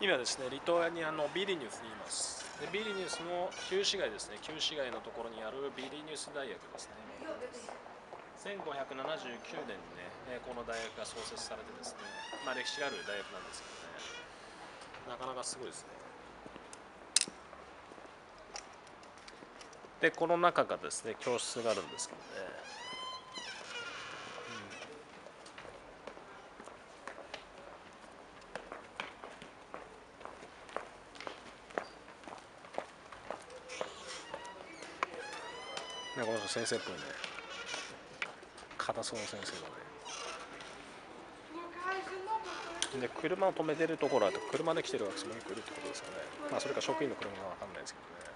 今ですねリトアニアのビリニュスにいます。でビリニュスの旧市街ですね。旧市街のところにあるビリニュス大学ですね。1579年にねこの大学が創設されてですねまあ歴史がある大学なんですけどね。なかなかすごいですね。でこの中がですね教室があるんですけどね。ね、この人先生っぽいね。硬そうな先生だね。で車を止めてるところは車で来てる学生も結構いるってことですかね。まあそれか職員の車が分かんないですけどね。